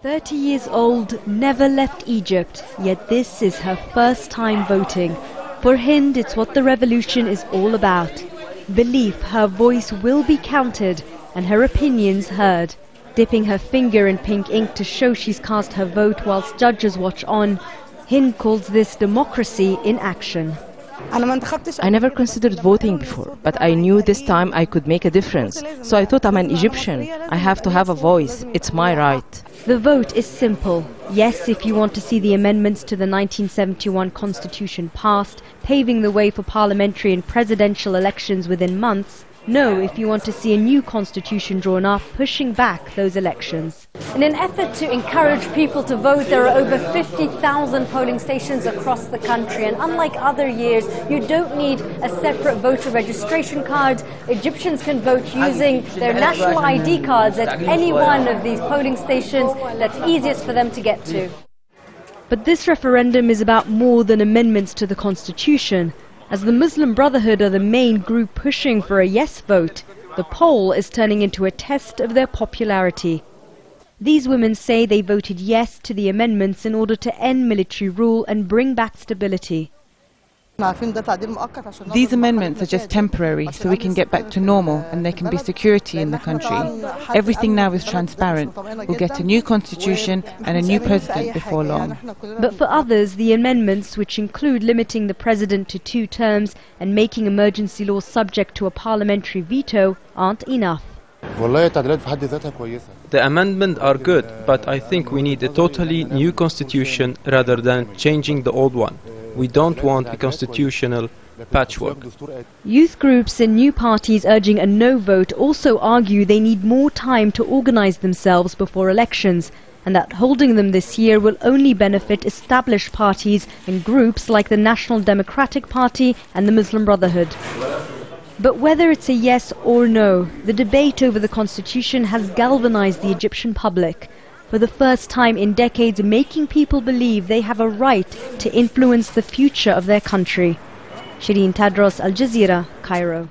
30 years old, never left Egypt, yet this is her first time voting. For Hind, it's what the revolution is all about. Belief her voice will be counted and her opinions heard. Dipping her finger in pink ink to show she's cast her vote whilst judges watch on, Hind calls this democracy in action. I never considered voting before, but I knew this time I could make a difference. So I thought I'm an Egyptian. I have to have a voice. It's my right. The vote is simple. Yes, if you want to see the amendments to the 1971 Constitution passed, paving the way for parliamentary and presidential elections within months. No, if you want to see a new constitution drawn up, pushing back those elections. In an effort to encourage people to vote, there are over 50,000 polling stations across the country. And unlike other years, you don't need a separate voter registration card. Egyptians can vote using their national ID cards at any one of these polling stations that's easiest for them to get to. But this referendum is about more than amendments to the constitution. As the Muslim Brotherhood are the main group pushing for a yes vote, the poll is turning into a test of their popularity. These women say they voted yes to the amendments in order to end military rule and bring back stability. These amendments are just temporary so we can get back to normal and there can be security in the country. Everything now is transparent. We'll get a new constitution and a new president before long. But for others, the amendments, which include limiting the president to two terms and making emergency laws subject to a parliamentary veto, aren't enough. The amendments are good, but I think we need a totally new constitution rather than changing the old one. We don't want a constitutional patchwork. Youth groups and new parties urging a no vote also argue they need more time to organize themselves before elections and that holding them this year will only benefit established parties and groups like the National Democratic Party and the Muslim Brotherhood. But whether it's a yes or no, the debate over the constitution has galvanized the Egyptian public for the first time in decades making people believe they have a right to influence the future of their country. Sherine Tadros, Al Jazeera, Cairo.